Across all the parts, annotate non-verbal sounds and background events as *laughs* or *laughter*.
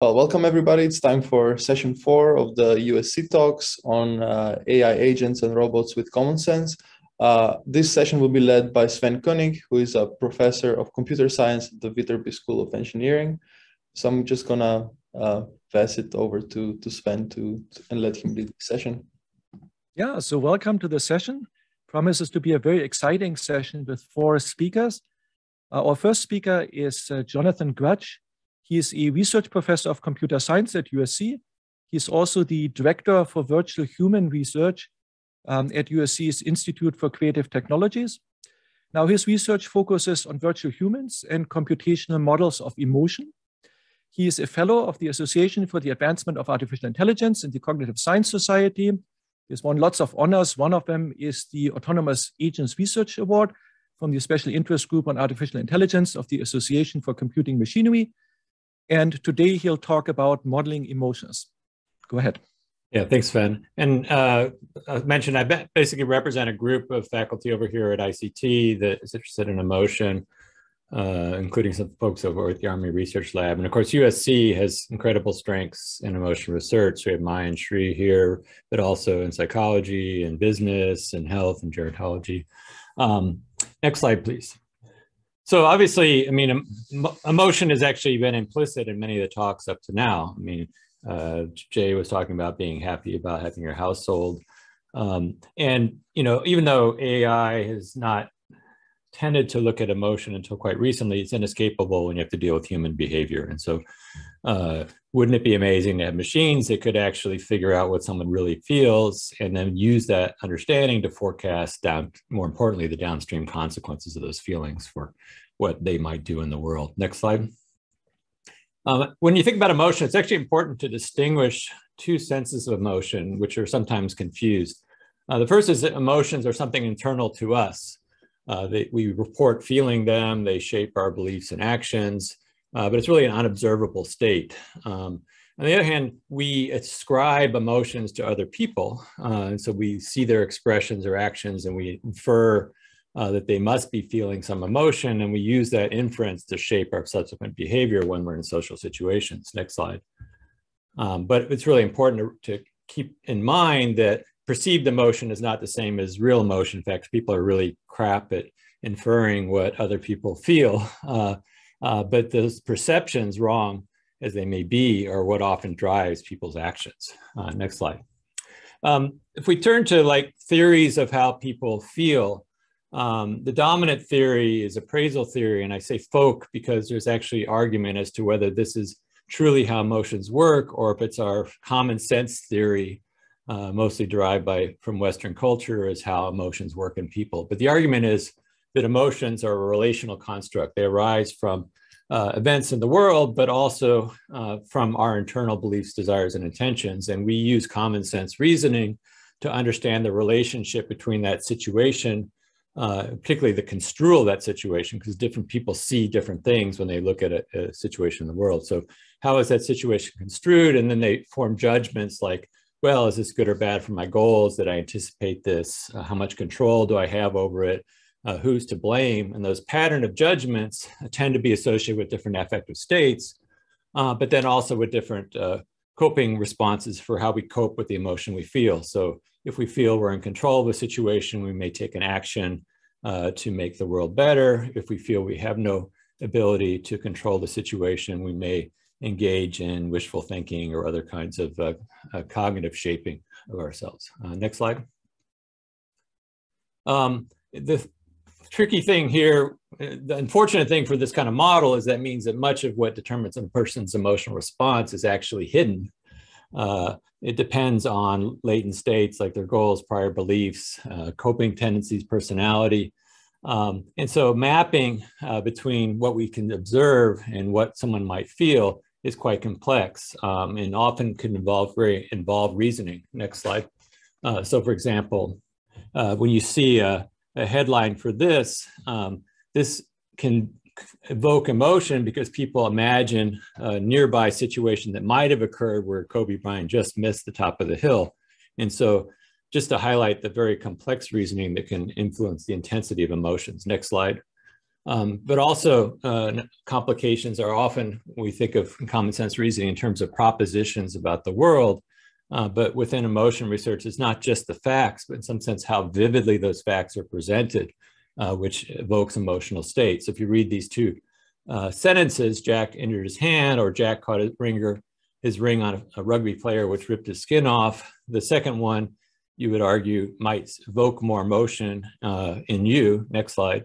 Well, welcome everybody. It's time for session four of the USC talks on uh, AI agents and robots with common sense. Uh, this session will be led by Sven Koenig, who is a professor of computer science at the Viterbi School of Engineering. So I'm just gonna uh, pass it over to, to Sven to, to, and let him lead the session. Yeah, so welcome to the session. Promises to be a very exciting session with four speakers. Uh, our first speaker is uh, Jonathan Gratch. He is a research professor of computer science at USC. He's also the director for virtual human research um, at USC's Institute for Creative Technologies. Now, his research focuses on virtual humans and computational models of emotion. He is a fellow of the Association for the Advancement of Artificial Intelligence in the Cognitive Science Society. He's won lots of honors. One of them is the Autonomous Agents Research Award from the Special Interest Group on Artificial Intelligence of the Association for Computing Machinery and today he'll talk about modeling emotions. Go ahead. Yeah, thanks, Sven. And uh, I mentioned I basically represent a group of faculty over here at ICT that is interested in emotion, uh, including some folks over at the Army Research Lab. And of course, USC has incredible strengths in emotion research. We have Maja and Shri here, but also in psychology and business and health and gerontology. Um, next slide, please. So obviously, I mean, emotion has actually been implicit in many of the talks up to now. I mean, uh, Jay was talking about being happy about having your household. Um, and, you know, even though AI has not tended to look at emotion until quite recently, it's inescapable when you have to deal with human behavior. And so uh, wouldn't it be amazing to have machines that could actually figure out what someone really feels and then use that understanding to forecast down, more importantly, the downstream consequences of those feelings for what they might do in the world. Next slide. Um, when you think about emotion, it's actually important to distinguish two senses of emotion, which are sometimes confused. Uh, the first is that emotions are something internal to us. Uh, they, we report feeling them, they shape our beliefs and actions uh, but it's really an unobservable state. Um, on the other hand, we ascribe emotions to other people. Uh, and so we see their expressions or actions and we infer uh, that they must be feeling some emotion. And we use that inference to shape our subsequent behavior when we're in social situations. Next slide. Um, but it's really important to, to, keep in mind that perceived emotion is not the same as real emotion. In fact, people are really crap at inferring what other people feel. *laughs* Uh, uh, but those perceptions, wrong as they may be, are what often drives people's actions. Uh, next slide. Um, if we turn to like theories of how people feel, um, the dominant theory is appraisal theory, and I say folk because there's actually argument as to whether this is truly how emotions work or if it's our common sense theory, uh, mostly derived by from Western culture, is how emotions work in people. But the argument is that emotions are a relational construct. They arise from uh, events in the world, but also uh, from our internal beliefs, desires, and intentions. And we use common sense reasoning to understand the relationship between that situation, uh, particularly the construal of that situation, because different people see different things when they look at a, a, situation in the world. So how is that situation construed? And then they form judgments like, well, is this good or bad for my goals? Did I anticipate this? Uh, how much control do I have over it? uh, who's to blame. And those pattern of judgments tend to be associated with different affective states, uh, but then also with different uh, coping responses for how we cope with the emotion we feel. So if we feel we're in control of a situation, we may take an action uh, to make the world better. If we feel we have no ability to control the situation, we may engage in wishful thinking or other kinds of uh, uh, cognitive shaping of ourselves. next slide. Um, the tricky thing here, the unfortunate thing for this kind of model is that means that much of what determines a person's emotional response is actually hidden. Uh, it depends on latent states like their goals, prior beliefs, uh, coping tendencies, personality. Um, and so mapping uh, between what we can observe and what someone might feel is quite complex um, and often can involve very involved reasoning. Next slide. Uh, so for example, uh, when you see a, a headline for this, um, this can evoke emotion because people imagine a nearby situation that might have occurred where Kobe Bryant just missed the top of the hill. And so just to highlight the very complex reasoning that can influence the intensity of emotions. Next slide. Um, but also uh, complications are often, we think of common sense reasoning in terms of propositions about the world, uh, but within emotion research, it's not just the facts, but in some sense how vividly those facts are presented, uh, which evokes emotional states. If you read these two uh, sentences, Jack injured his hand or Jack caught his ringer, his ring on a, a rugby player, which ripped his skin off. The second one, you would argue, might evoke more emotion uh, in you. Next slide.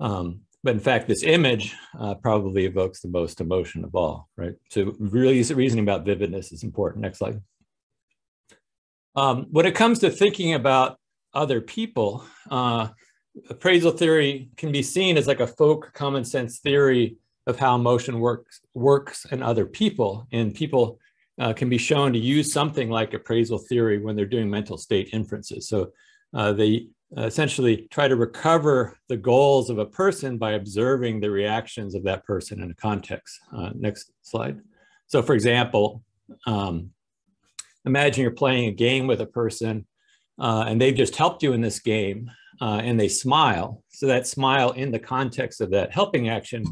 Um, but in fact, this image uh, probably evokes the most emotion of all, right? So really reasoning about vividness is important. Next slide. Um, when it comes to thinking about other people, uh, appraisal theory can be seen as like a folk common sense theory of how emotion works works in other people. And people uh, can be shown to use something like appraisal theory when they're doing mental state inferences. So uh, they essentially try to recover the goals of a person by observing the reactions of that person in a context. Uh, next slide. So for example, um, imagine you're playing a game with a person uh, and they've just helped you in this game uh, and they smile. So that smile in the context of that helping action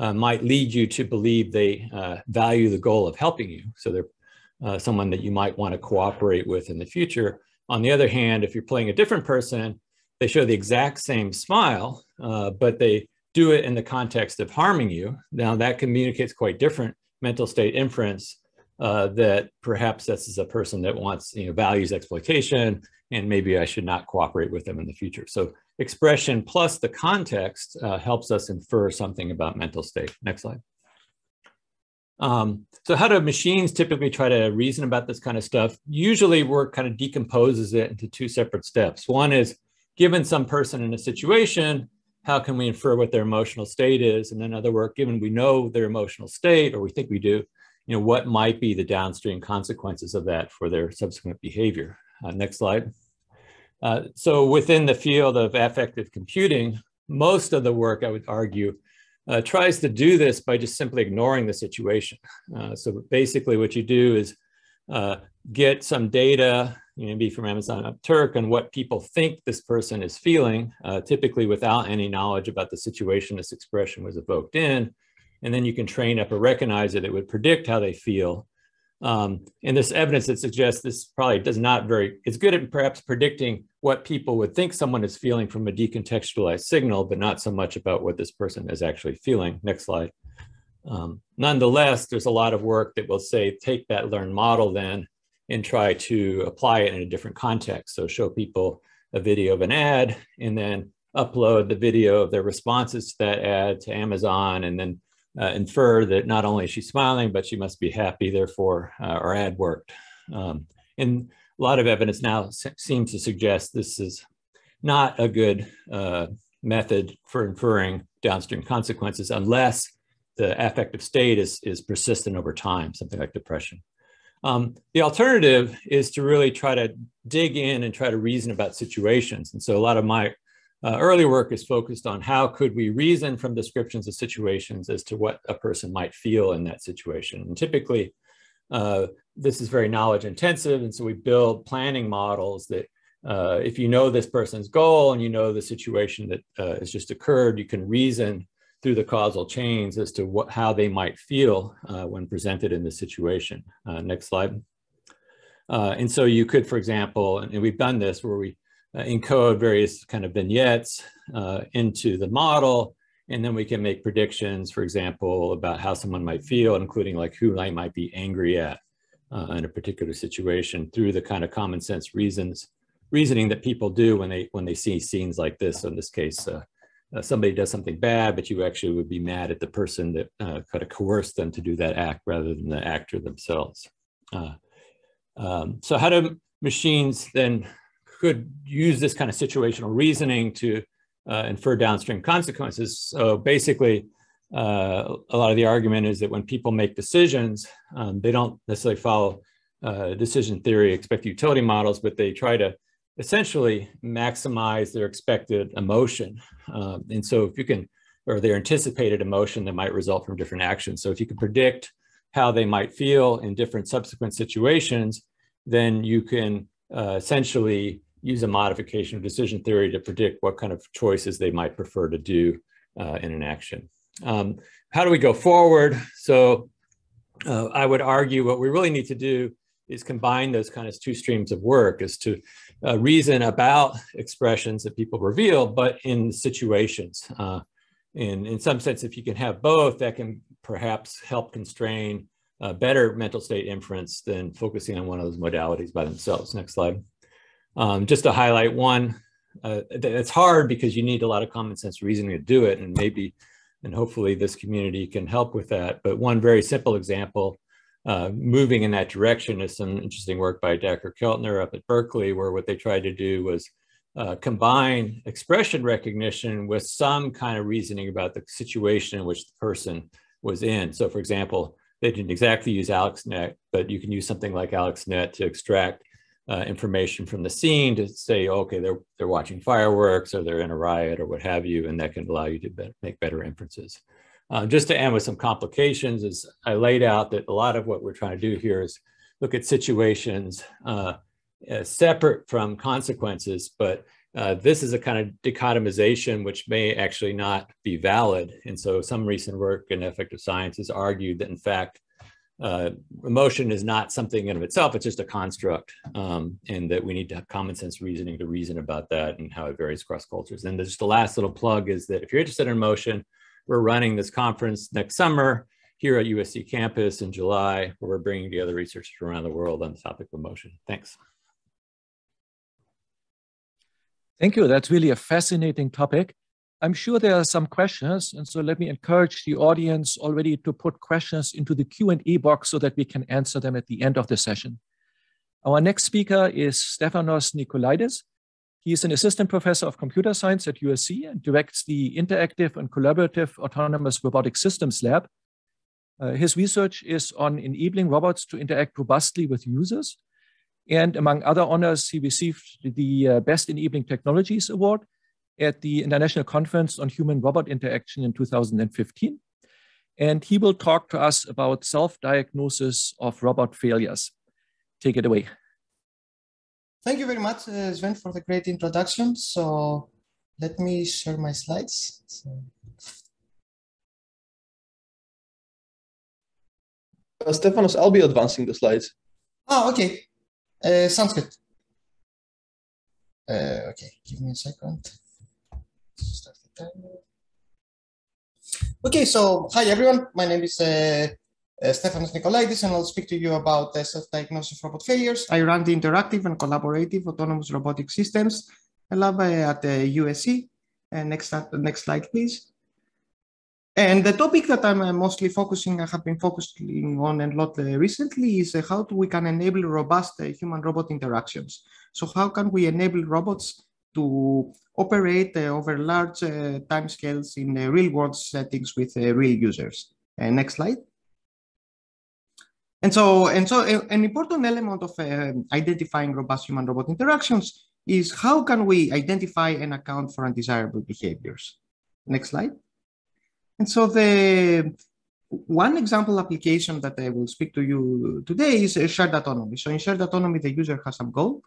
uh, might lead you to believe they uh, value the goal of helping you. So they're someone that you might want to cooperate with in the future. On the other hand, if you're playing a different person, they show the exact same smile, uh, but they do it in the context of harming you. Now that communicates quite different mental state inference uh, that perhaps this is a person that wants, you know, values exploitation, and maybe I should not cooperate with them in the future. So expression plus the context uh, helps us infer something about mental state. Next slide. Um, so how do machines typically try to reason about this kind of stuff? Usually work kind of decomposes it into two separate steps. One is given some person in a situation, how can we infer what their emotional state is? And then other work, given we know their emotional state, or we think we do, you know, what might be the downstream consequences of that for their subsequent behavior? Uh, next slide. Uh, so within the field of affective computing, most of the work, I would argue, uh, tries to do this by just simply ignoring the situation. Uh, so basically what you do is uh, get some data, maybe from Amazon Turk, on what people think this person is feeling, uh, typically without any knowledge about the situation this expression was evoked in. And then you can train up a recognizer that would predict how they feel. Um, and this evidence that suggests this probably does not very, it's good at perhaps predicting what people would think someone is feeling from a decontextualized signal, but not so much about what this person is actually feeling. Next slide. Um, nonetheless, there's a lot of work that will say, take that learned model then and try to apply it in a different context. So show people a video of an ad and then upload the video of their responses to that ad to Amazon and then uh, infer that not only is she smiling, but she must be happy, therefore uh, our ad worked. Um, and a lot of evidence now seems to suggest this is not a good uh, method for inferring downstream consequences unless the affective state is, is persistent over time, something like depression. Um, the alternative is to really try to dig in and try to reason about situations. And so a lot of my uh, early work is focused on how could we reason from descriptions of situations as to what a person might feel in that situation. And typically, uh, this is very knowledge intensive. And so we build planning models that uh, if you know this person's goal and you know the situation that uh, has just occurred, you can reason through the causal chains as to what, how they might feel uh, when presented in the situation. Uh, next slide. And so you could, for example, and we've done this where we encode various kind of vignettes into the model and then we can make predictions, for example, about how someone might feel, including like who I might be angry at uh, in a particular situation through the kind of common sense reasons, reasoning that people do when they when they see scenes like this. So in this case, uh, uh, somebody does something bad, but you actually would be mad at the person that uh, kind of coerced them to do that act rather than the actor themselves. Uh, um, so how do machines then could use this kind of situational reasoning to uh, infer downstream consequences. So basically, uh, a lot of the argument is that when people make decisions, um, they don't necessarily follow uh, decision theory expected utility models, but they try to essentially maximize their expected emotion. Um, and so if you can, or their anticipated emotion that might result from different actions. So if you can predict how they might feel in different subsequent situations, then you can uh, essentially use a modification of decision theory to predict what kind of choices they might prefer to do uh, in an action. Um, how do we go forward? So uh, I would argue what we really need to do is combine those kind of two streams of work is to uh, reason about expressions that people reveal, but in situations. Uh, in, in some sense, if you can have both, that can perhaps help constrain better mental state inference than focusing on one of those modalities by themselves. Next slide. Um, just to highlight one, uh, it's hard because you need a lot of common sense reasoning to do it, and maybe, and hopefully this community can help with that. But one very simple example uh, moving in that direction is some interesting work by Dacher Keltner up at Berkeley, where what they tried to do was uh, combine expression recognition with some kind of reasoning about the situation in which the person was in. So for example, they didn't exactly use AlexNet, but you can use something like AlexNet to extract uh, information from the scene to say, okay, they're, they're watching fireworks or they're in a riot or what have you, and that can allow you to be make better inferences. Uh, just to end with some complications, as I laid out that a lot of what we're trying to do here is look at situations uh, separate from consequences, but uh, this is a kind of dichotomization which may actually not be valid. And so some recent work in affective science has argued that in fact, uh, emotion is not something in of itself, it's just a construct, um, and that we need to have common sense reasoning to reason about that and how it varies across cultures. And just the last little plug is that if you're interested in emotion, we're running this conference next summer here at USC campus in July, where we're bringing together researchers around the world on the topic of emotion. Thanks. Thank you. That's really a fascinating topic. I'm sure there are some questions, and so let me encourage the audience already to put questions into the Q&A box so that we can answer them at the end of the session. Our next speaker is Stefanos Nikolaidis. He is an assistant professor of computer science at USC and directs the Interactive and Collaborative Autonomous Robotic Systems Lab. Uh, his research is on enabling robots to interact robustly with users. And among other honors, he received the uh, Best Enabling Technologies Award at the International Conference on Human Robot Interaction in 2015. And he will talk to us about self diagnosis of robot failures. Take it away. Thank you very much, uh, Sven, for the great introduction. So let me share my slides. So. Uh, Stefanos, I'll be advancing the slides. Oh, okay. Uh, sounds good. Uh, okay, give me a second. Start the timer. Okay, so hi everyone. My name is uh, uh, and I'll speak to you about uh, self-diagnosis of robot failures. I run the Interactive and Collaborative Autonomous Robotic Systems lab at uh, USC. And next, next slide, please. And the topic that I'm uh, mostly focusing, I have been focusing on a lot uh, recently is uh, how we can enable robust human-robot interactions. So how can we enable robots to operate uh, over large uh, timescales in uh, real-world settings with real users? next slide. And so, and so an important element of uh, identifying robust human-robot interactions is how can we identify and account for undesirable behaviors? Next slide. And so the one example application that I will speak to you today is shared autonomy. So in shared autonomy, the user has some goal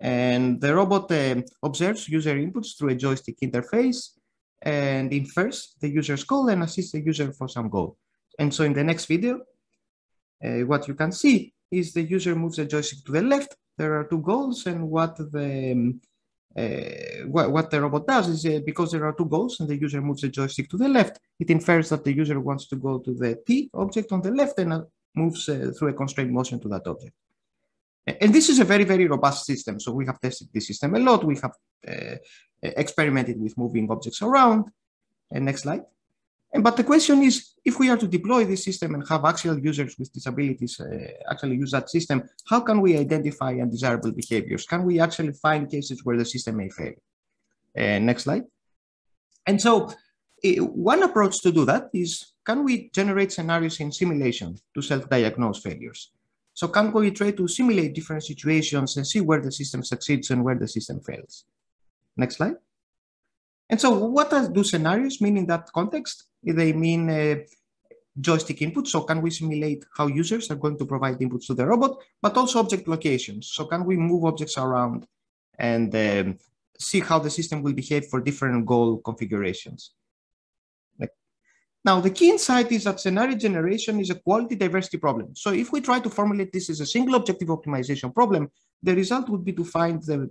and the robot uh, observes user inputs through a joystick interface and infers the user's goal and assists the user for some goal. And so in the next video, uh, what you can see is the user moves the joystick to the left. There are two goals and what the um, uh, what, what, the robot does is uh, because there are two goals and the user moves the joystick to the left, it infers that the user wants to go to the T object on the left and uh, moves uh, through a constrained motion to that object. And this is a very, very robust system. So we have tested this system a lot. We have uh, experimented with moving objects around. And next slide. And, but the question is, if we are to deploy this system and have actual users with disabilities uh, actually use that system, how can we identify undesirable behaviors? Can we actually find cases where the system may fail? Uh, next slide. And so uh, one approach to do that is, can we generate scenarios in simulation to self-diagnose failures? So can we try to simulate different situations and see where the system succeeds and where the system fails? Next slide. And so what does do scenarios mean in that context? They mean uh, joystick input. So can we simulate how users are going to provide inputs to the robot, but also object locations. So can we move objects around and um, see how the system will behave for different goal configurations? Now, the key insight is that scenario generation is a quality diversity problem. So if we try to formulate this as a single objective optimization problem, the result would be to find the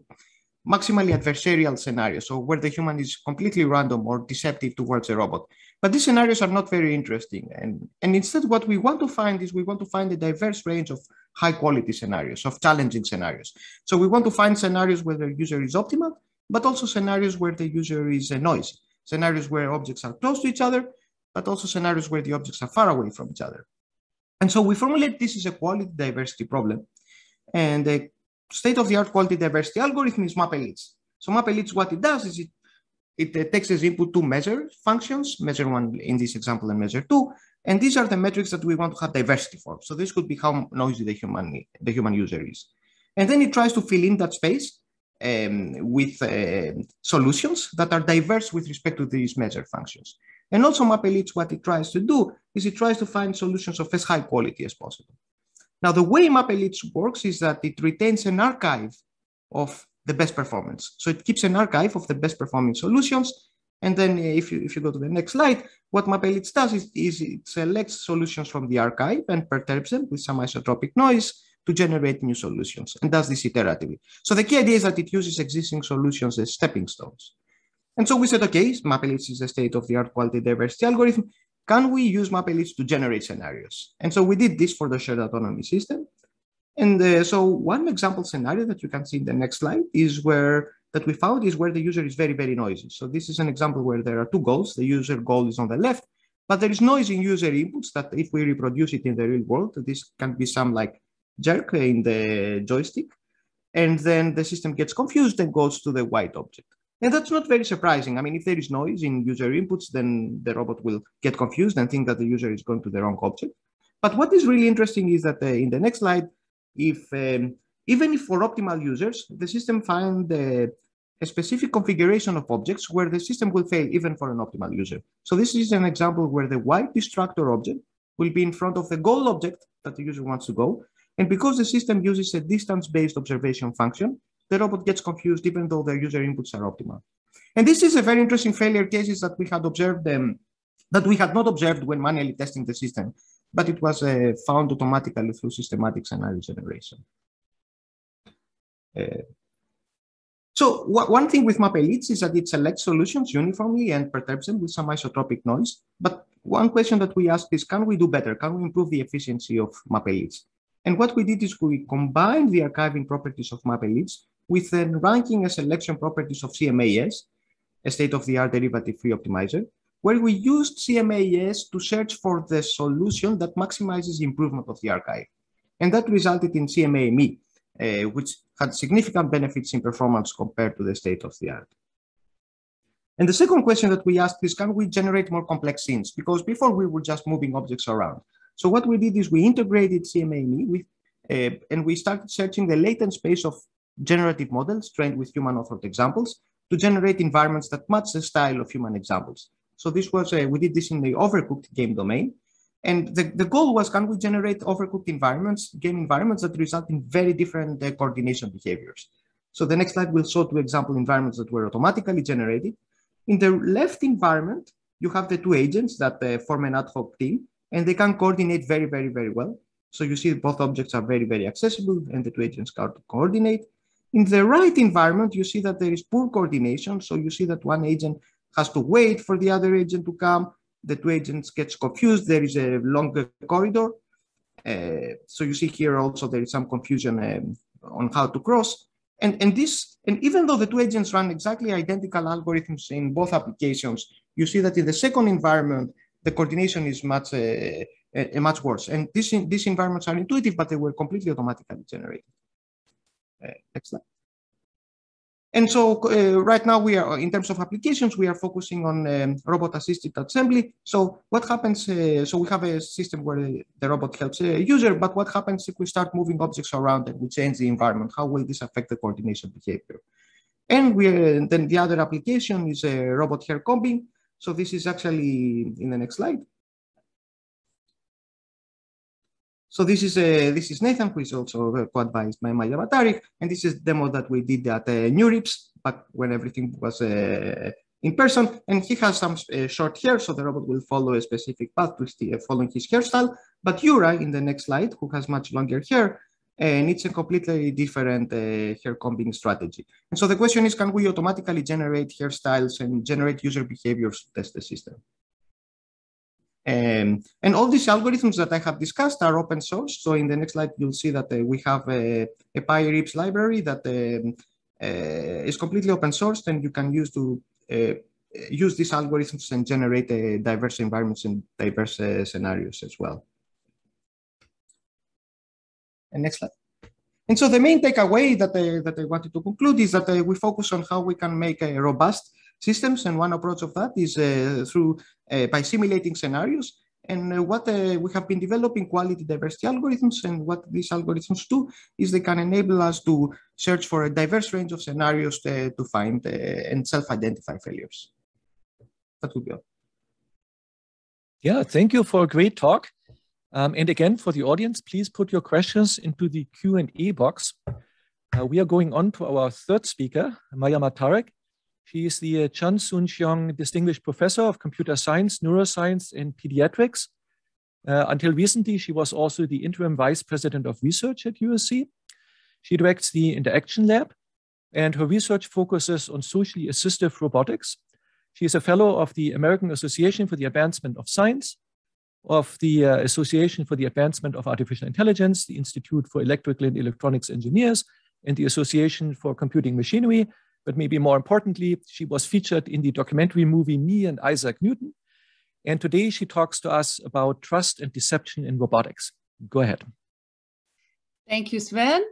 maximally adversarial scenario, so where the human is completely random or deceptive towards a robot. But these scenarios are not very interesting. And, and instead, what we want to find is we want to find a diverse range of high quality scenarios, of challenging scenarios. So we want to find scenarios where the user is optimal, but also scenarios where the user is a noise, scenarios where objects are close to each other, but also scenarios where the objects are far away from each other. And so we formulate this as a quality diversity problem. And the state-of-the-art quality diversity algorithm is MapElites. So MapElites, what it does is it, it takes as input two measure functions, measure one in this example and measure two, and these are the metrics that we want to have diversity for. So this could be how noisy the human, the human user is. And then it tries to fill in that space um, with uh, solutions that are diverse with respect to these measure functions. And also MapElites, what it tries to do is it tries to find solutions of as high quality as possible. Now, the way MapElites works is that it retains an archive of the best performance. So it keeps an archive of the best performing solutions. And then if you, if you go to the next slide, what MapElites does is, is it selects solutions from the archive and perturbs them with some isotropic noise to generate new solutions and does this iteratively. So the key idea is that it uses existing solutions as stepping stones. And so we said, okay, MapElites is a state-of-the-art quality diversity algorithm. Can we use MapElites to generate scenarios? And so we did this for the shared autonomy system. And uh, so one example scenario that you can see in the next slide is where that we found is where the user is very, very noisy. So this is an example where there are two goals. The user goal is on the left, but there is noise in user inputs that if we reproduce it in the real world, this can be some like jerk in the joystick. And then the system gets confused and goes to the white object. And that's not very surprising. I mean, if there is noise in user inputs, then the robot will get confused and think that the user is going to the wrong object. But what is really interesting is that uh, in the next slide, if um, even if for optimal users, the system find uh, a specific configuration of objects where the system will fail even for an optimal user. So this is an example where the white distractor object will be in front of the goal object that the user wants to go. And because the system uses a distance-based observation function, the robot gets confused even though their user inputs are optimal. And this is a very interesting failure cases that we had observed um, that we had not observed when manually testing the system, but it was uh, found automatically through systematic scenario generation. Uh, so one thing with MapElites is that it selects solutions uniformly and perturbs them with some isotropic noise. But one question that we asked is, can we do better? Can we improve the efficiency of MapElites? And what we did is we combined the archiving properties of MapElites with the ranking and selection properties of CMA-ES, a state-of-the-art derivative-free optimizer, where we used CMA-ES to search for the solution that maximizes improvement of the archive. And that resulted in CMAME, uh, which had significant benefits in performance compared to the state-of-the-art. And the second question that we asked is, can we generate more complex scenes? Because before we were just moving objects around. So what we did is we integrated CMAME with, uh, and we started searching the latent space of generative models trained with human authored examples to generate environments that match the style of human examples. So this was, uh, we did this in the overcooked game domain. And the, the goal was, can we generate overcooked environments, game environments that result in very different uh, coordination behaviors? So the next slide will show two example environments that were automatically generated. In the left environment, you have the two agents that uh, form an ad hoc team, and they can coordinate very, very, very well. So you see both objects are very, very accessible, and the two agents can coordinate. In the right environment, you see that there is poor coordination. So you see that one agent has to wait for the other agent to come. The two agents gets confused. There is a longer corridor. Uh, so you see here also there is some confusion um, on how to cross. And, and this, and even though the two agents run exactly identical algorithms in both applications, you see that in the second environment, the coordination is much, uh, uh, much worse. And this, these environments are intuitive, but they were completely automatically generated. Next slide. And so uh, right now we are, in terms of applications, we are focusing on um, robot-assisted assembly. So what happens, uh, so we have a system where the robot helps a user, but what happens if we start moving objects around and we change the environment? How will this affect the coordination behavior? And we, uh, then the other application is a robot hair combing. So this is actually in the next slide. So this is uh, this is Nathan, who is also co-advised by Maja Mataric, and this is demo that we did at uh, NeurIPS back when everything was uh, in person. And he has some uh, short hair, so the robot will follow a specific path to uh, following his hairstyle. But Yura, in the next slide, who has much longer hair, and it's a completely different uh, hair combing strategy. And so the question is, can we automatically generate hairstyles and generate user behaviors to test the system? Um, and all these algorithms that I have discussed are open source. So in the next slide, you'll see that uh, we have a, a pyribs library that um, uh, is completely open sourced and you can use to uh, use these algorithms and generate uh, diverse environments and diverse uh, scenarios as well. And next slide. And so the main takeaway that I, that I wanted to conclude is that uh, we focus on how we can make a robust systems. And one approach of that is uh, through uh, by simulating scenarios. And uh, what we have been developing quality diversity algorithms. And what these algorithms do is they can enable us to search for a diverse range of scenarios to, to find and self-identify failures. That would be all. Yeah, thank you for a great talk. Um, and again, for the audience, please put your questions into the Q&A box. Uh, we are going on to our third speaker, Maja Mataric. She is the uh, Chan Soon Shiong Distinguished Professor of Computer Science, Neuroscience, and Pediatrics. Uh, until recently, she was also the Interim Vice President of Research at USC. She directs the Interaction Lab, and her research focuses on socially assistive robotics. She is a fellow of the American Association for the Advancement of Science, of the uh, Association for the Advancement of Artificial Intelligence, the Institute for Electrical and Electronics Engineers, and the Association for Computing Machinery, but maybe more importantly, she was featured in the documentary movie Me and Isaac Newton. And today she talks to us about trust and deception in robotics. Go ahead. Thank you, Sven.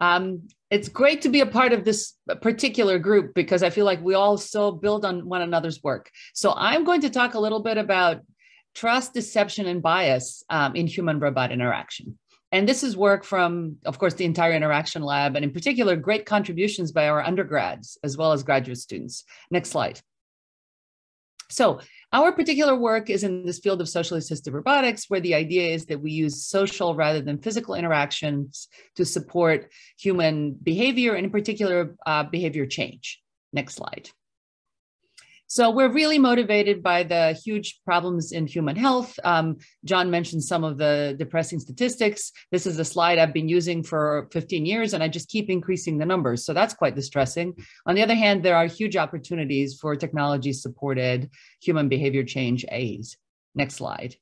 Um, it's great to be a part of this particular group because I feel like we all so build on one another's work. So I'm going to talk a little bit about trust, deception, and bias um, in human robot interaction. And this is work from, of course, the entire Interaction Lab, and in particular, great contributions by our undergrads as well as graduate students. Next slide. So our particular work is in this field of socially assisted robotics, where the idea is that we use social rather than physical interactions to support human behavior, and in particular, uh, behavior change. Next slide. So we're really motivated by the huge problems in human health. Um, John mentioned some of the depressing statistics. This is a slide I've been using for 15 years, and I just keep increasing the numbers. So that's quite distressing. On the other hand, there are huge opportunities for technology supported human behavior change aids. Next slide.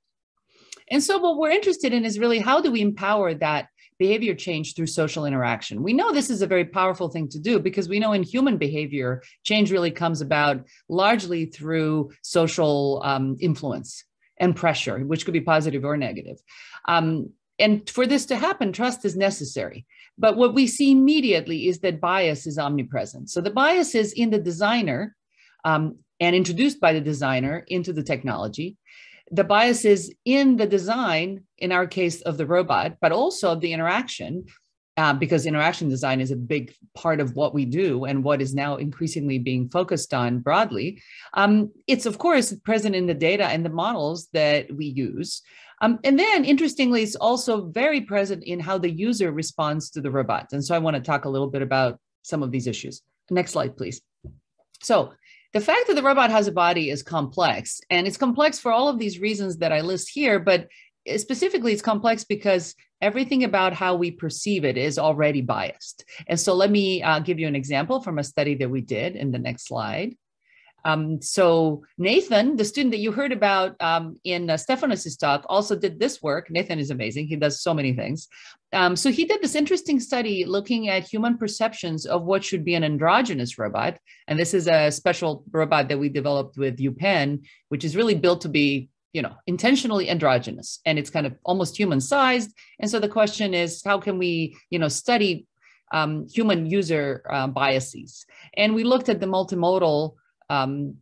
And so what we're interested in is really how do we empower that behavior change through social interaction. We know this is a very powerful thing to do because we know in human behavior, change really comes about largely through social um, influence and pressure, which could be positive or negative. Um, and for this to happen, trust is necessary. But what we see immediately is that bias is omnipresent. So the bias is in the designer um, and introduced by the designer into the technology the biases in the design, in our case of the robot, but also the interaction, uh, because interaction design is a big part of what we do and what is now increasingly being focused on broadly. Um, it's, of course, present in the data and the models that we use. Um, and then, interestingly, it's also very present in how the user responds to the robot. And so I want to talk a little bit about some of these issues. Next slide, please. So the fact that the robot has a body is complex, and it's complex for all of these reasons that I list here, but specifically it's complex because everything about how we perceive it is already biased. And so let me uh, give you an example from a study that we did in the next slide. Um, so Nathan, the student that you heard about um, in uh, talk, also did this work. Nathan is amazing. He does so many things. Um, so he did this interesting study looking at human perceptions of what should be an androgynous robot. And this is a special robot that we developed with UPenn, which is really built to be you know intentionally androgynous and it's kind of almost human sized and so the question is how can we you know study um, human user uh, biases and we looked at the multimodal um,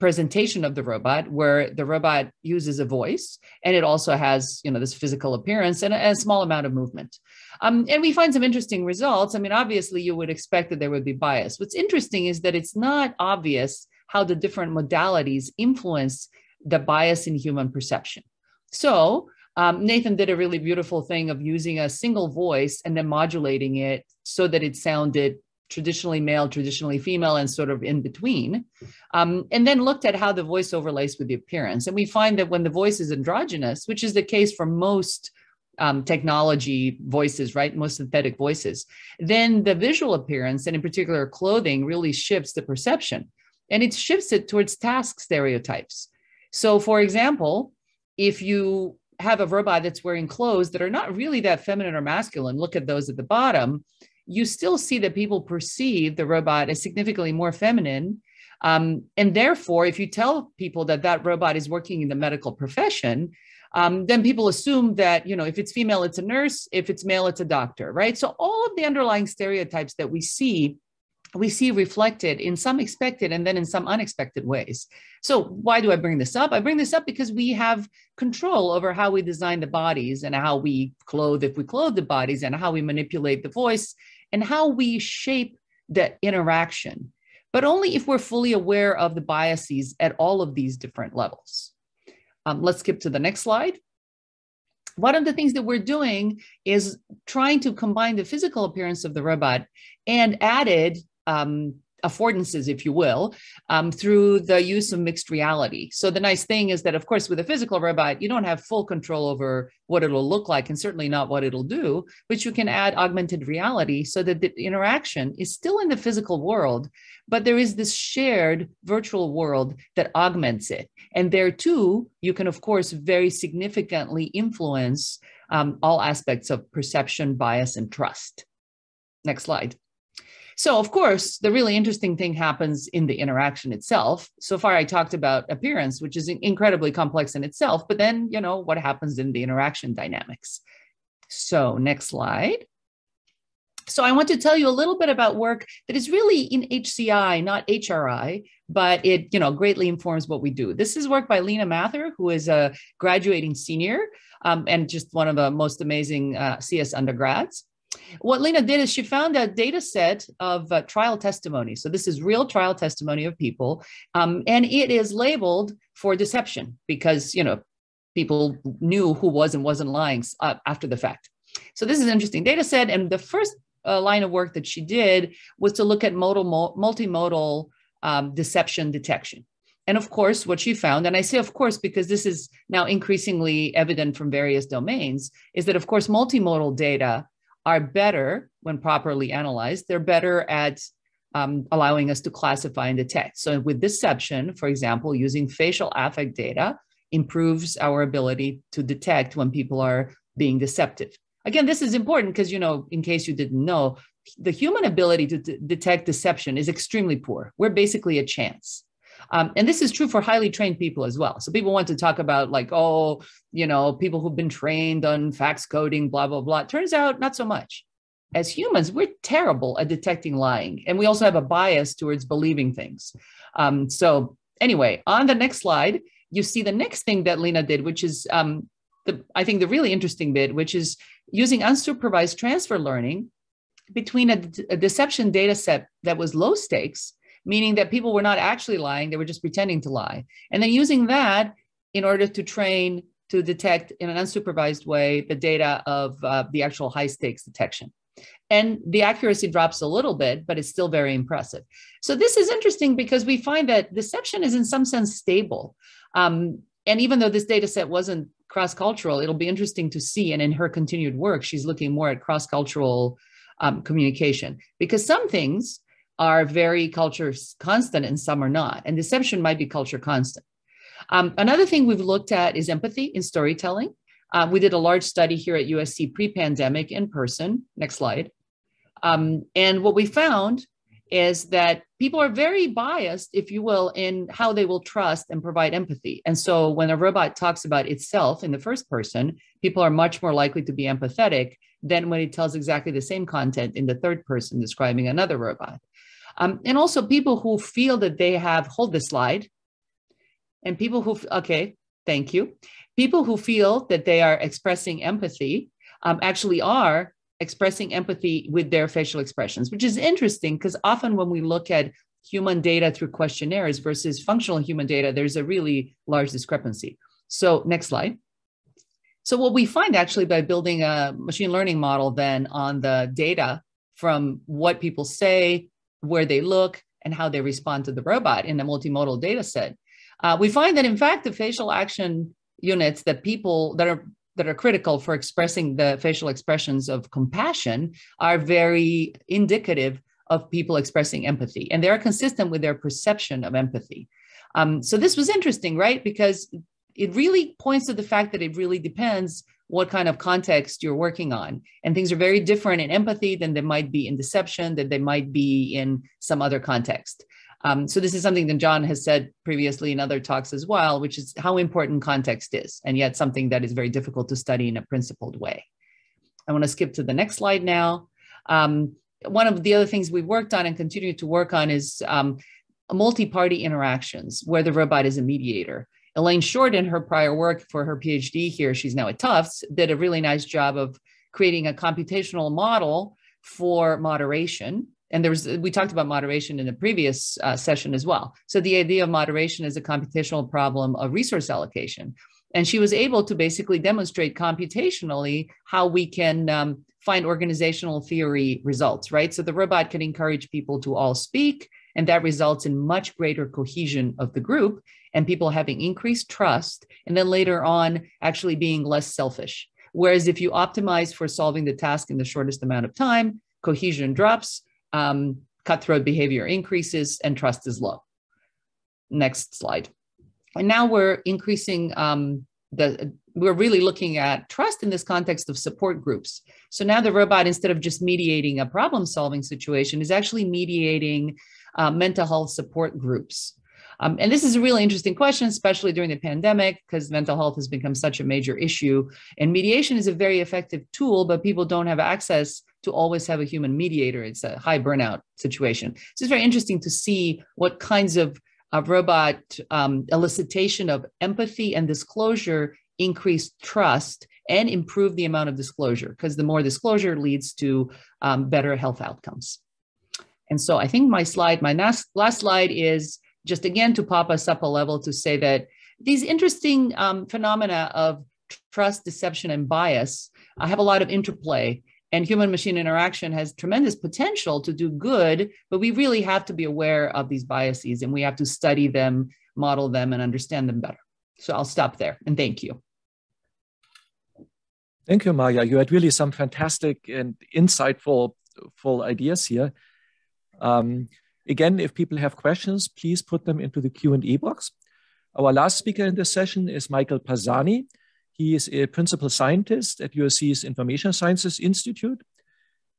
presentation of the robot where the robot uses a voice and it also has you know this physical appearance and a, a small amount of movement. Um, and we find some interesting results. I mean obviously you would expect that there would be bias. What's interesting is that it's not obvious how the different modalities influence the bias in human perception. So um, Nathan did a really beautiful thing of using a single voice and then modulating it so that it sounded traditionally male, traditionally female, and sort of in between, um, and then looked at how the voice overlays with the appearance. And we find that when the voice is androgynous, which is the case for most um, technology voices, right? Most synthetic voices, then the visual appearance, and in particular clothing, really shifts the perception and it shifts it towards task stereotypes. So, for example, if you have a robot that's wearing clothes that are not really that feminine or masculine, look at those at the bottom, you still see that people perceive the robot as significantly more feminine. Um, and therefore, if you tell people that that robot is working in the medical profession, um, then people assume that you know if it's female it's a nurse if it's male it's a doctor right so all of the underlying stereotypes that we see we see reflected in some expected and then in some unexpected ways. So, why do I bring this up? I bring this up because we have control over how we design the bodies and how we clothe, if we clothe the bodies, and how we manipulate the voice and how we shape the interaction, but only if we're fully aware of the biases at all of these different levels. Um, let's skip to the next slide. One of the things that we're doing is trying to combine the physical appearance of the robot and added um, affordances, if you will, um, through the use of mixed reality. So the nice thing is that, of course, with a physical robot, you don't have full control over what it'll look like and certainly not what it'll do, but you can add augmented reality so that the interaction is still in the physical world, but there is this shared virtual world that augments it. And there too, you can, of course, very significantly influence um, all aspects of perception, bias, and trust. Next slide. So, of course, the really interesting thing happens in the interaction itself. So far, I talked about appearance, which is incredibly complex in itself, but then, you know, what happens in the interaction dynamics. So, next slide. So I want to tell you a little bit about work that is really in HCI, not HRI, but it you know greatly informs what we do. This is work by Leena Mathur, who is a graduating senior um, and just one of the most amazing uh, CS undergrads. What Leena did is she found a data set of uh, trial testimony. So this is real trial testimony of people, um, and it is labeled for deception because you know people knew who was and wasn't lying uh, after the fact. So this is an interesting data set, and the first uh, line of work that she did was to look at modal, multimodal um, deception detection. And of course, what she found, and I say of course because this is now increasingly evident from various domains, is that of course multimodal data are better when properly analyzed. They're better at um, allowing us to classify and detect. So with deception, for example, using facial affect data improves our ability to detect when people are being deceptive. Again, this is important because, you know, in case you didn't know, the human ability to detect deception is extremely poor. We're basically a chance. Um, and this is true for highly trained people as well. So people want to talk about like, oh, you know, people who've been trained on FACS coding, blah, blah, blah. Turns out not so much. As humans, we're terrible at detecting lying. And we also have a bias towards believing things. Um, so anyway, on the next slide, you see the next thing that Leena did, which is um, the, I think the really interesting bit, which is using unsupervised transfer learning between a, a deception data set that was low stakes meaning that people were not actually lying, they were just pretending to lie. And then using that in order to train to detect in an unsupervised way the data of uh, the actual high stakes detection. And the accuracy drops a little bit, but it's still very impressive. So this is interesting because we find that deception is in some sense stable. Um, and even though this data set wasn't cross-cultural, it'll be interesting to see. And in her continued work, she's looking more at cross-cultural um, communication because some things are very culture constant and some are not. And deception might be culture constant. Um, another thing we've looked at is empathy in storytelling. Uh, we did a large study here at USC pre pandemic in person. Next slide. Um, and what we found is that people are very biased, if you will, in how they will trust and provide empathy. And so when a robot talks about itself in the first person, people are much more likely to be empathetic than when it tells exactly the same content in the third person describing another robot. Um, and also people who feel that they have, hold the slide, and people who, okay, thank you. People who feel that they are expressing empathy um, actually are expressing empathy with their facial expressions, which is interesting because often when we look at human data through questionnaires versus functional human data, there's a really large discrepancy. So next slide. So what we find actually by building a machine learning model then on the data from what people say, where they look, and how they respond to the robot in a multimodal data set. Uh, we find that in fact the facial action units that people that are that are critical for expressing the facial expressions of compassion are very indicative of people expressing empathy and they are consistent with their perception of empathy um, so this was interesting right because it really points to the fact that it really depends what kind of context you're working on and things are very different in empathy than they might be in deception than they might be in some other context um, so this is something that John has said previously in other talks as well, which is how important context is, and yet something that is very difficult to study in a principled way. I want to skip to the next slide now. Um, one of the other things we've worked on and continue to work on is um, multi-party interactions where the robot is a mediator. Elaine Short in her prior work for her PhD here, she's now at Tufts, did a really nice job of creating a computational model for moderation. And there was we talked about moderation in the previous uh, session as well. So the idea of moderation is a computational problem of resource allocation. And she was able to basically demonstrate computationally how we can um, find organizational theory results right? So the robot can encourage people to all speak and that results in much greater cohesion of the group and people having increased trust and then later on actually being less selfish whereas if you optimize for solving the task in the shortest amount of time cohesion drops um, cutthroat behavior increases and trust is low. Next slide. And now we're increasing um, the, we're really looking at trust in this context of support groups. So now the robot, instead of just mediating a problem solving situation, is actually mediating uh, mental health support groups. Um, and this is a really interesting question, especially during the pandemic, because mental health has become such a major issue. And mediation is a very effective tool, but people don't have access to always have a human mediator. It's a high burnout situation. So it's very interesting to see what kinds of uh, robot um, elicitation of empathy and disclosure increase trust and improve the amount of disclosure, because the more disclosure leads to um, better health outcomes. And so I think my slide, my last, last slide is just again to pop us up a level to say that these interesting um, phenomena of trust, deception, and bias uh, have a lot of interplay. And human machine interaction has tremendous potential to do good, but we really have to be aware of these biases and we have to study them, model them, and understand them better. So I'll stop there and thank you. Thank you, Maja. You had really some fantastic and insightful full ideas here. Um, Again, if people have questions, please put them into the Q&A box. Our last speaker in this session is Michael Pazzani. He is a principal scientist at USC's Information Sciences Institute.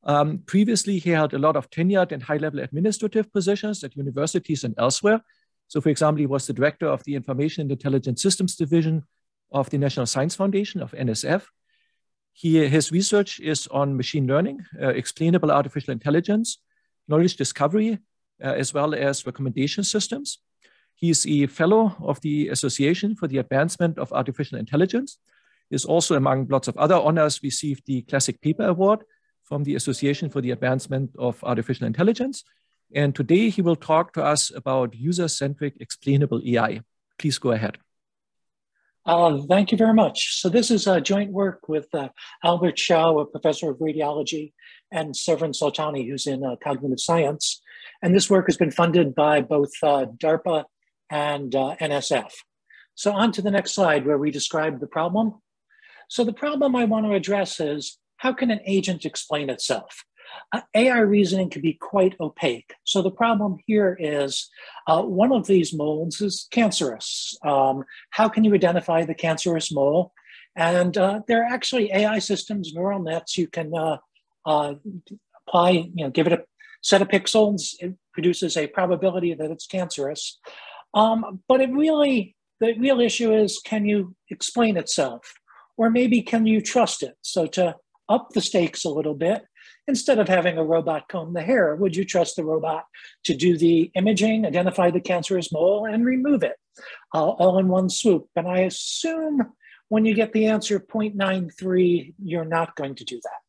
Um, previously, he held a lot of tenured and high-level administrative positions at universities and elsewhere. So, for example, he was the director of the Information and Intelligence Systems Division of the National Science Foundation of NSF. He, his research is on machine learning, uh, explainable artificial intelligence, knowledge discovery, as well as recommendation systems. He is a fellow of the Association for the Advancement of Artificial Intelligence. Is also, among lots of other honors, received the Classic Paper Award from the Association for the Advancement of Artificial Intelligence. And today he will talk to us about user-centric explainable AI. Please go ahead. Uh, thank you very much. So this is a joint work with uh, Albert Hsiao, a professor of radiology, and Severine Soltani, who's in uh, cognitive science. And this work has been funded by both uh, DARPA and uh, NSF. So on to the next slide where we describe the problem. So the problem I want to address is how can an agent explain itself? Uh, AI reasoning can be quite opaque. So the problem here is uh, one of these molds is cancerous. Um, how can you identify the cancerous mole? And uh, there are actually AI systems, neural nets. You can uh, uh, apply, you know, give it a set of pixels, it produces a probability that it's cancerous. Um, but it really, the real issue is can you explain itself? Or maybe can you trust it? So to up the stakes a little bit, instead of having a robot comb the hair, would you trust the robot to do the imaging, identify the cancerous mole, and remove it uh, all in one swoop? And I assume when you get the answer 0.93, you're not going to do that.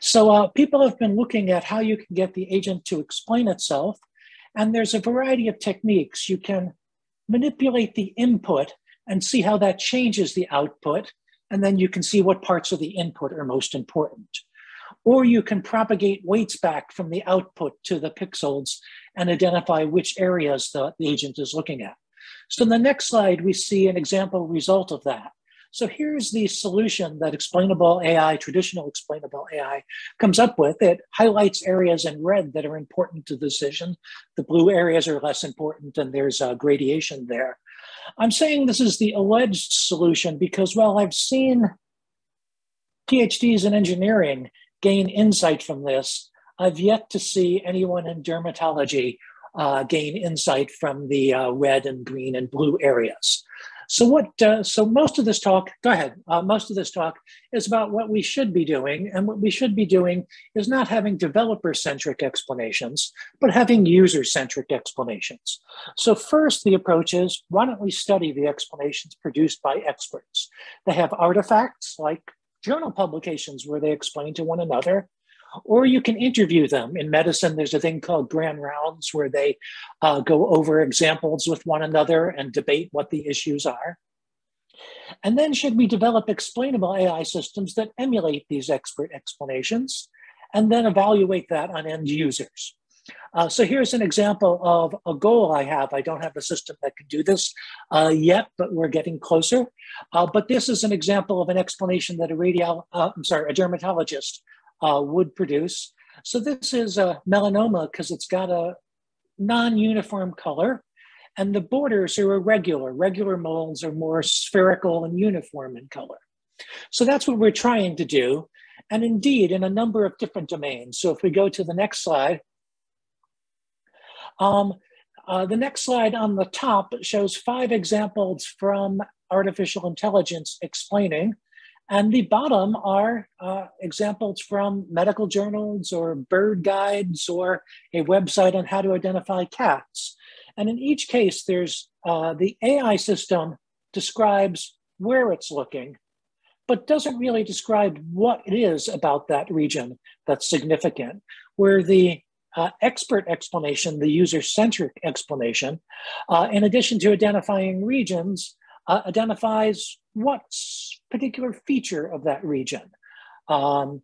So uh, people have been looking at how you can get the agent to explain itself. And there's a variety of techniques. You can manipulate the input and see how that changes the output. And then you can see what parts of the input are most important. or you can propagate weights back from the output to the pixels and identify which areas the, the agent is looking at. So in the next slide, we see an example result of that. So here's the solution that explainable AI, traditional explainable AI, comes up with. It highlights areas in red that are important to the decision. The blue areas are less important, and there's a gradation there. I'm saying this is the alleged solution because, well, I've seen PhDs in engineering gain insight from this. I've yet to see anyone in dermatology uh, gain insight from the uh, red and green and blue areas. So what? Uh, so most of this talk, go ahead. Uh, most of this talk is about what we should be doing, and what we should be doing is not having developer-centric explanations, but having user-centric explanations. So first, the approach is why don't we study the explanations produced by experts? They have artifacts like journal publications where they explain to one another or you can interview them. In medicine, there's a thing called grand rounds where they uh, go over examples with one another and debate what the issues are. And then, should we develop explainable AI systems that emulate these expert explanations and then evaluate that on end users? Uh, so here's an example of a goal I have. I don't have a system that can do this uh, yet, but we're getting closer. Uh, but this is an example of an explanation that a radial, uh, I'm sorry, a dermatologist uh, would produce. So this is a melanoma because it's got a non-uniform color and the borders are irregular. Regular moles are more spherical and uniform in color. So that's what we're trying to do. And indeed, in a number of different domains. So if we go to the next slide, um, uh, the next slide on the top shows five examples from artificial intelligence explaining and the bottom are uh, examples from medical journals or bird guides or a website on how to identify cats. And in each case, there's uh, the AI system describes where it's looking, but doesn't really describe what it is about that region that's significant. Where the uh, expert explanation, the user centric explanation, uh, in addition to identifying regions, uh, identifies what particular feature of that region. Um,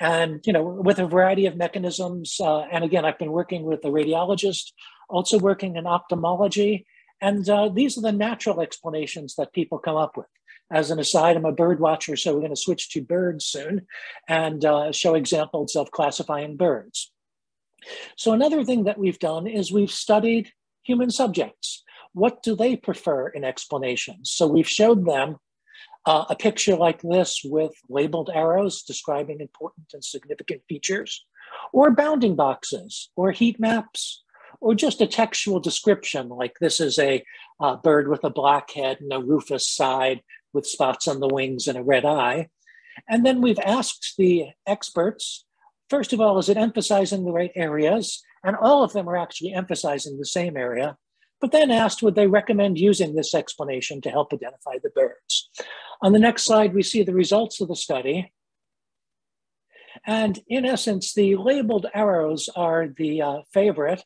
and you know, with a variety of mechanisms. Uh, and again, I've been working with a radiologist, also working in ophthalmology, and uh, these are the natural explanations that people come up with. As an aside, I'm a bird watcher, so we're going to switch to birds soon and uh, show examples of classifying birds. So another thing that we've done is we've studied human subjects what do they prefer in explanations? So we've showed them uh, a picture like this with labeled arrows describing important and significant features, or bounding boxes, or heat maps, or just a textual description like this is a uh, bird with a black head and a rufous side with spots on the wings and a red eye. And then we've asked the experts, first of all, is it emphasizing the right areas? And all of them are actually emphasizing the same area but then asked would they recommend using this explanation to help identify the birds. On the next slide, we see the results of the study. And in essence, the labeled arrows are the uh, favorite,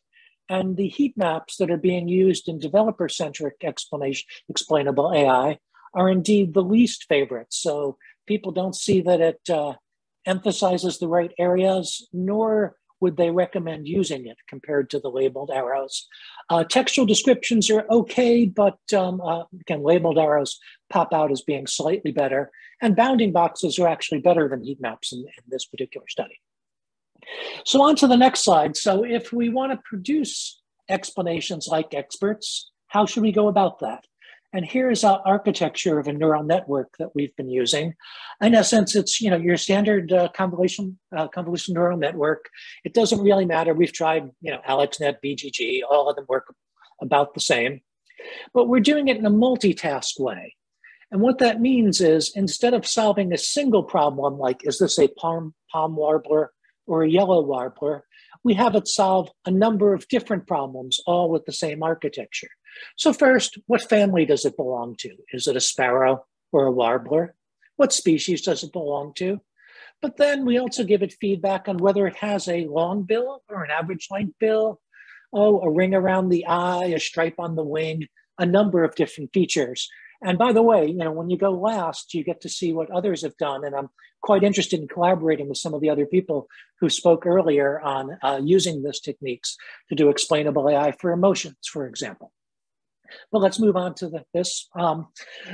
and the heat maps that are being used in developer-centric explanation, explainable AI are indeed the least favorite. So people don't see that it uh, emphasizes the right areas, nor would they recommend using it compared to the labeled arrows? Uh, textual descriptions are okay, but um, uh, again, labeled arrows pop out as being slightly better. And bounding boxes are actually better than heat maps in, in this particular study. So on to the next slide. So if we want to produce explanations like experts, how should we go about that? And here's our architecture of a neural network that we've been using. In essence, it's you know your standard uh, convolution uh, convolution neural network. It doesn't really matter. We've tried you know AlexNet, VGG, all of them work about the same, but we're doing it in a multitask way. And what that means is instead of solving a single problem like is this a palm palm warbler or a yellow warbler, we have it solve a number of different problems all with the same architecture. So first, what family does it belong to? Is it a sparrow or a warbler? What species does it belong to? But then we also give it feedback on whether it has a long bill or an average length bill, oh, a ring around the eye, a stripe on the wing, a number of different features. And by the way, you know, when you go last, you get to see what others have done. And I'm quite interested in collaborating with some of the other people who spoke earlier on uh, using those techniques to do explainable AI for emotions, for example. But let's move on to the, this. Um,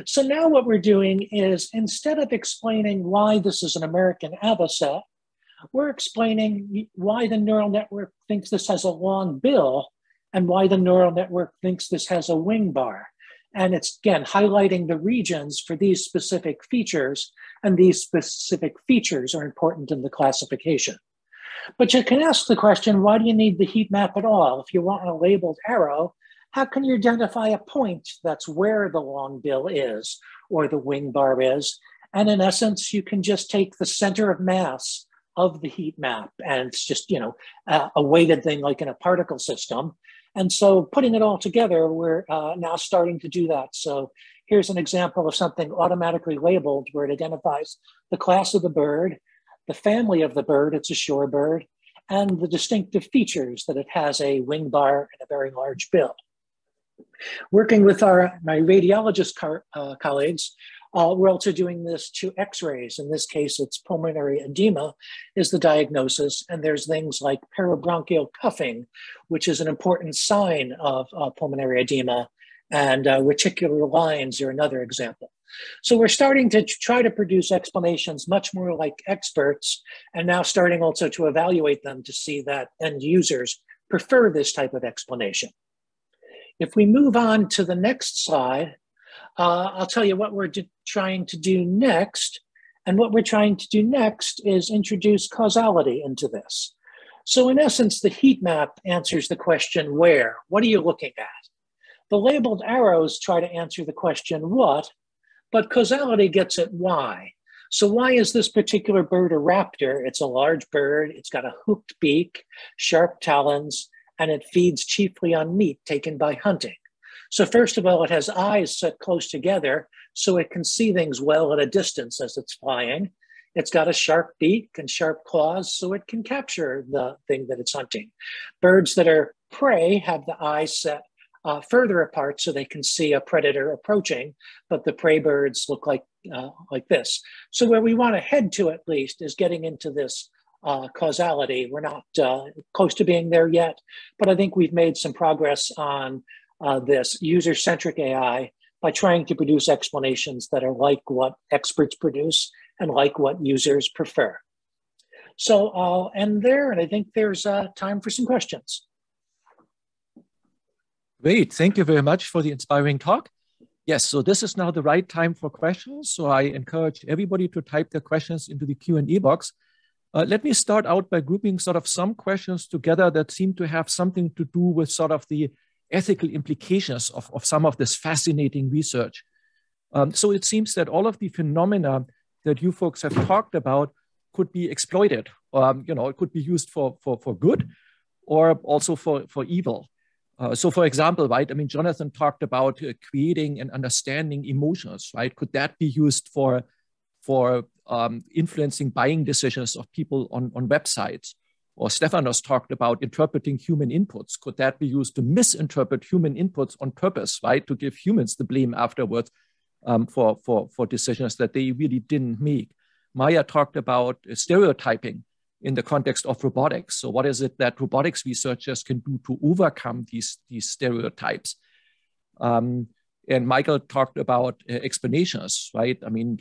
so now what we're doing is instead of explaining why this is an American avocet, we're explaining why the neural network thinks this has a long bill and why the neural network thinks this has a wing bar. And it's again highlighting the regions for these specific features, and these specific features are important in the classification. But you can ask the question why do you need the heat map at all? If you want a labeled arrow, how can you identify a point that's where the long bill is or the wing bar is? And in essence, you can just take the center of mass of the heat map and it's just, you know, a, weighted thing like in a particle system. And so putting it all together, we're uh, now starting to do that. So here's an example of something automatically labeled where it identifies the class of the bird, the family of the bird, it's a shorebird, and the distinctive features that it has a wing bar and a very large bill. Working with our my radiologist car, uh, colleagues, uh, we're also doing this to x-rays. In this case, it's pulmonary edema is the diagnosis. And there's things like peribronchial cuffing, which is an important sign of uh, pulmonary edema. And uh, reticular lines are another example. So we're starting to try to produce explanations much more like experts, and now starting also to evaluate them to see that end users prefer this type of explanation. If we move on to the next slide, uh, I'll tell you what we're trying to do next. And what we're trying to do next is introduce causality into this. So in essence, the heat map answers the question, where? What are you looking at? The labeled arrows try to answer the question, what? But causality gets at why. So why is this particular bird a raptor? It's a large bird. It's got a hooked beak, sharp talons, and it feeds chiefly on meat taken by hunting. So first of all, it has eyes set close together so it can see things well at a distance as it's flying. It's got a sharp beak and sharp claws so it can capture the thing that it's hunting. Birds that are prey have the eyes set uh, further apart so they can see a predator approaching, but the prey birds look like, uh, like this. So where we want to head to at least is getting into this uh, causality. We're not uh, close to being there yet, but I think we've made some progress on uh, this user centric AI by trying to produce explanations that are like what experts produce and like what users prefer. So I'll end there, and I think there's uh, time for some questions. Great, thank you very much for the inspiring talk. Yes, so this is now the right time for questions. So I encourage everybody to type their questions into the Q&A box. Uh, let me start out by grouping sort of some questions together that seem to have something to do with sort of the ethical implications of, of some of this fascinating research. Um, so it seems that all of the phenomena that you folks have talked about could be exploited. Um, you know, it could be used for, for, for good or also for, for evil. Uh, so for example, right, I mean, Jonathan talked about uh, creating and understanding emotions, right? Could that be used for, for um, influencing buying decisions of people on, on websites? or Stefanos talked about interpreting human inputs. Could that be used to misinterpret human inputs on purpose, right? To give humans the blame afterwards um, for, for, for decisions that they really didn't make. Maja talked about stereotyping in the context of robotics. So what is it that robotics researchers can do to overcome these, these stereotypes? Um, and Michael talked about uh, explanations, right? I mean,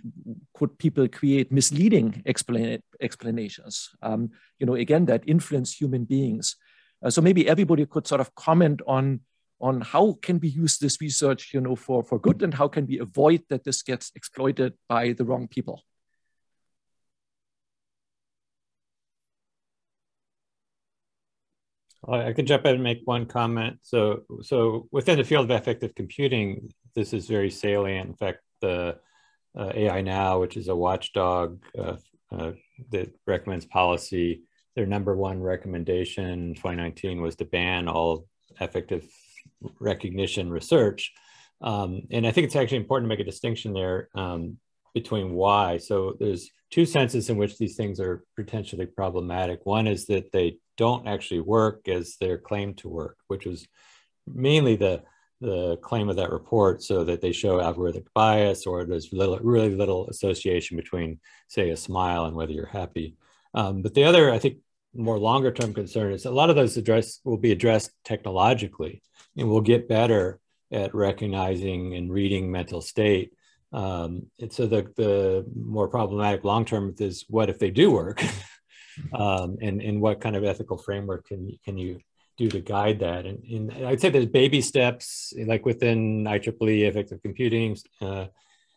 could people create misleading explanations? Um, you know, again, that influence human beings. Uh, so maybe everybody could sort of comment on on how can we use this research, you know, for for good, and how can we avoid that this gets exploited by the wrong people. I can jump in and make one comment. So, so within the field of affective computing, this is very salient. In fact, the uh, AI Now, which is a watchdog uh, uh, that recommends policy, their number one recommendation in 2019 was to ban all affective recognition research. Um, and I think it's actually important to make a distinction there um, between why. So there's two senses in which these things are potentially problematic. One is that they don't actually work as they're claimed to work, which was mainly the the claim of that report so that they show algorithmic bias or there's little, really little association between, say, a smile and whether you're happy. Um, but the other, I think, more longer term concern is a lot of those address will be addressed technologically and we'll get better at recognizing and reading mental state. Um, and so the, the more problematic long term is what if they do work? *laughs* um, and, and what kind of ethical framework can, can you do to guide that? And, and I'd say there's baby steps, like within IEEE, affective computing, uh,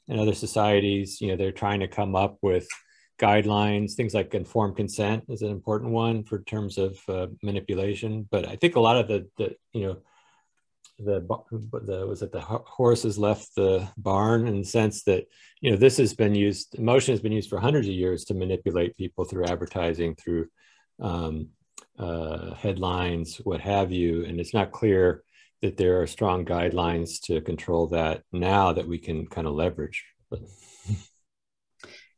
and other societies, you know, they're trying to come up with guidelines, things like informed consent is an important one for terms of uh, manipulation. But I think a lot of the, the you know, the, the was it the horses left the barn in the sense that you know this has been used emotion has been used for hundreds of years to manipulate people through advertising through um, uh, headlines what have you and it's not clear that there are strong guidelines to control that now that we can kind of leverage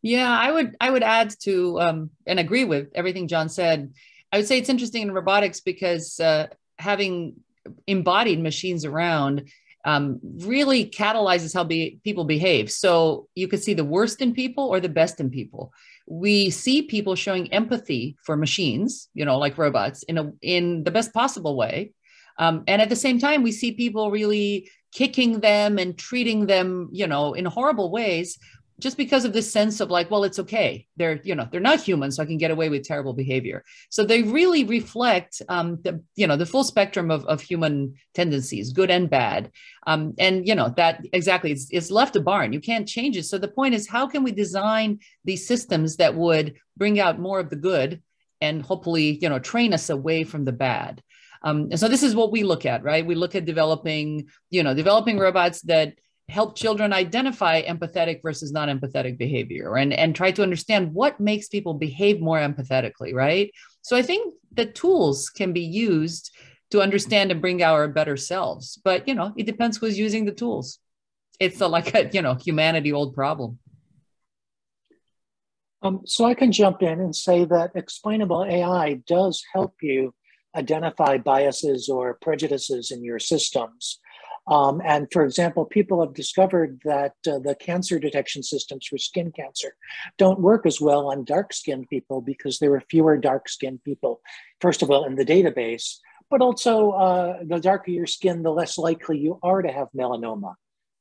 yeah, I would I would add to um, and agree with everything John said. I would say it's interesting in robotics because uh, having embodied machines around um, really catalyzes how be, people behave. So you could see the worst in people or the best in people. We see people showing empathy for machines, you know, like robots, in a in the best possible way. Um, and at the same time, we see people really kicking them and treating them, you know, in horrible ways just because of this sense of like well it's okay. They're you know they're not human so i can get away with terrible behavior. So they really reflect um, the you know the full spectrum of, of human tendencies good and bad. Um, and you know that exactly it's, it's left a barn. You can't change it. So the point is how can we design these systems that would bring out more of the good and hopefully you know train us away from the bad? Um, and so this is what we look at right? We look at developing you know developing robots that help children identify empathetic versus non-empathetic behavior and, and try to understand what makes people behave more empathetically right? So i think the tools can be used to understand and bring our better selves but you know it depends who's using the tools. It's a, like a you know humanity old problem. Um, so i can jump in and say that explainable ai does help you identify biases or prejudices in your systems um, and for example, people have discovered that uh, the cancer detection systems for skin cancer don't work as well on dark skinned people because there are fewer dark skinned people, first of all, in the database, but also uh, the darker your skin, the less likely you are to have melanoma.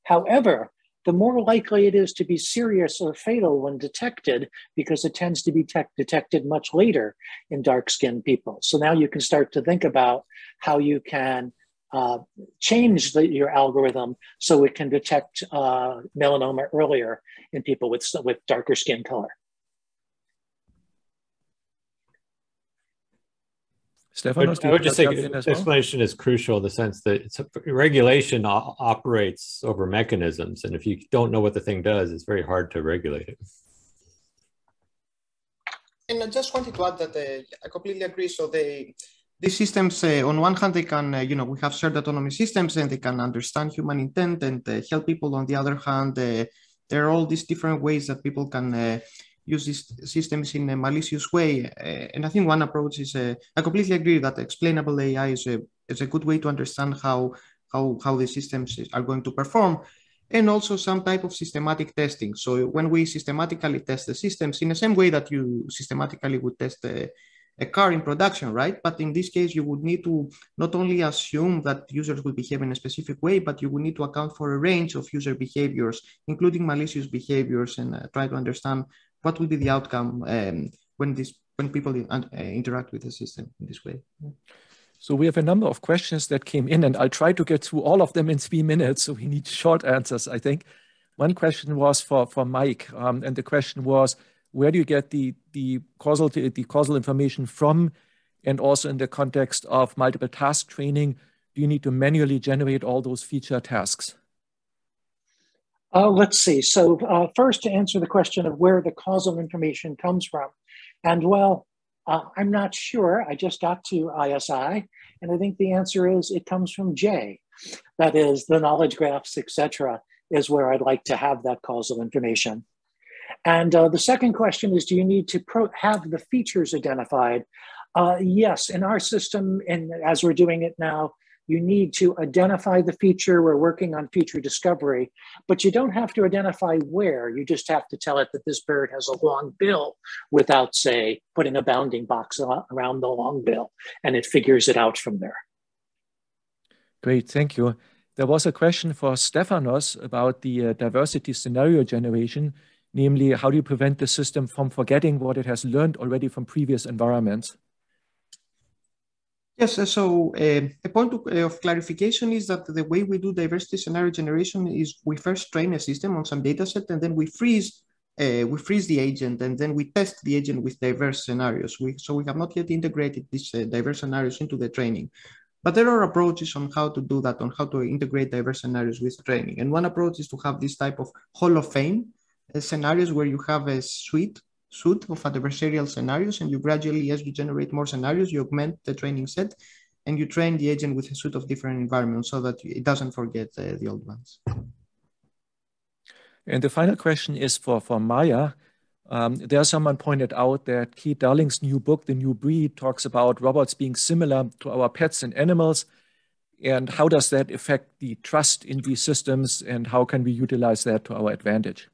However, the more likely it is to be serious or fatal when detected because it tends to be detected much later in dark skinned people. So now you can start to think about how you can uh, change the, your algorithm so it can detect uh, melanoma earlier in people with, with darker skin color. Stefano, I would just say explanation well? is crucial in the sense that it's a, regulation operates over mechanisms. And if you don't know what the thing does, it's very hard to regulate it. And I just wanted to add that uh, I completely agree. So they these systems, uh, on one hand, they can, uh, you know, we have shared autonomy systems and they can understand human intent and uh, help people. On the other hand, uh, there are all these different ways that people can uh, use these systems in a malicious way. Uh, and I think one approach is, I completely agree that explainable AI is a, is a good way to understand how, how, how the systems are going to perform and also some type of systematic testing. So when we systematically test the systems in the same way that you systematically would test the a car in production, right? But in this case, you would need to not only assume that users will behave in a specific way, but you would need to account for a range of user behaviors, including malicious behaviors, and uh, try to understand what will be the outcome um, when this when people uh, interact with the system in this way. So we have a number of questions that came in, and I'll try to get through all of them in three minutes. So we need short answers, I think. One question was for for Mike, um, and the question was where do you get the, the, causal, the causal information from? And also in the context of multiple task training, do you need to manually generate all those feature tasks? Uh, let's see. So uh, first to answer the question of where the causal information comes from. And well, uh, I'm not sure. I just got to ISI, and I think the answer is it comes from Jay. That is the knowledge graphs, etc., is where I'd like to have that causal information. And uh, the second question is, do you need to have the features identified? Uh, yes, in our system, and as we're doing it now, you need to identify the feature. We're working on feature discovery, but you don't have to identify where. You just have to tell it that this bird has a long bill without, say, putting a bounding box around the long bill, and it figures it out from there. Great, thank you. There was a question for Stefanos about the uh, diversity scenario generation, namely, how do you prevent the system from forgetting what it has learned already from previous environments? Yes, uh, so uh, a point of, clarification is that the way we do diversity scenario generation is we first train a system on some data set and then we freeze uh, we freeze the agent and then we test the agent with diverse scenarios. We, so we have not yet integrated these uh, diverse scenarios into the training. But there are approaches on how to do that, on how to integrate diverse scenarios with training. And one approach is to have this type of Hall of Fame scenarios where you have a suite suite of adversarial scenarios and you gradually, as you generate more scenarios, you augment the training set and you train the agent with a suite of different environments so that it doesn't forget uh, the old ones. And the final question is for, for Maja. Um, there someone pointed out that Kate Darling's new book, The New Breed, talks about robots being similar to our pets and animals. And how does that affect the trust in these systems and how can we utilize that to our advantage?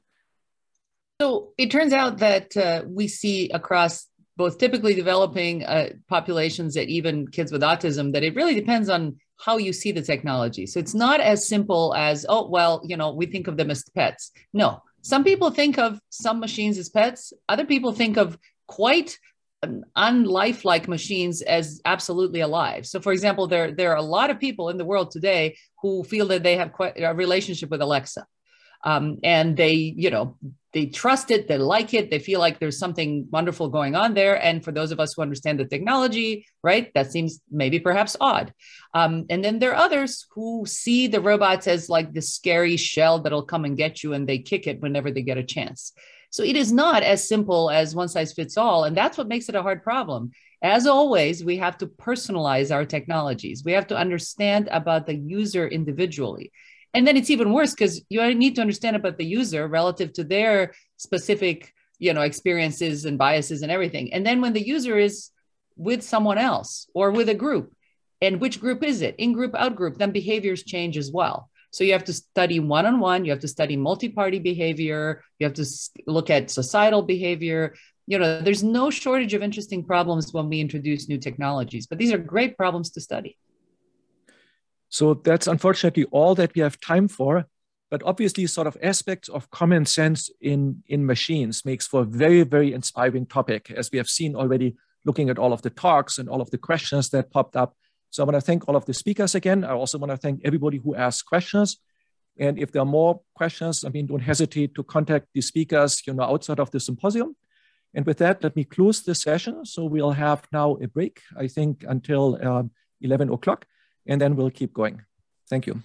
So it turns out that uh, we see across both typically developing uh, populations and even kids with autism that it really depends on how you see the technology. So it's not as simple as, oh, well, you know, we think of them as pets. No, some people think of some machines as pets. Other people think of quite unlifelike machines as absolutely alive. So, for example, there, there are a lot of people in the world today who feel that they have quite a relationship with Alexa. Um, and they, you know, they trust it, they like it, they feel like there's something wonderful going on there. And for those of us who understand the technology, right, that seems maybe perhaps odd. Um, and then there are others who see the robots as like the scary shell that'll come and get you and they kick it whenever they get a chance. So it is not as simple as one size fits all. And that's what makes it a hard problem. As always, we have to personalize our technologies. We have to understand about the user individually and then it's even worse because you need to understand about the user relative to their specific you know experiences and biases and everything. And then when the user is with someone else or with a group and which group is it? In group out group then behaviors change as well. So you have to study one-on-one you have to study multi-party behavior you have to look at societal behavior. You know there's no shortage of interesting problems when we introduce new technologies but these are great problems to study so that's unfortunately all that we have time for. But obviously, sort of aspects of common sense in, in machines makes for a very, very inspiring topic, as we have seen already looking at all of the talks and all of the questions that popped up. So I want to thank all of the speakers again. I also want to thank everybody who asked questions. And if there are more questions, I mean, don't hesitate to contact the speakers, you know, outside of the symposium. And with that, let me close the session. So we'll have now a break, I think, until um, 11 o'clock and then we'll keep going. Thank you.